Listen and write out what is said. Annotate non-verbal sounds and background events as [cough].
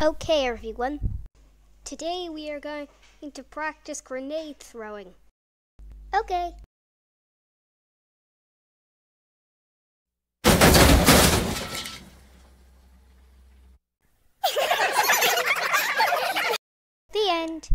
Okay everyone, today we are going to practice grenade throwing. Okay. [laughs] the end.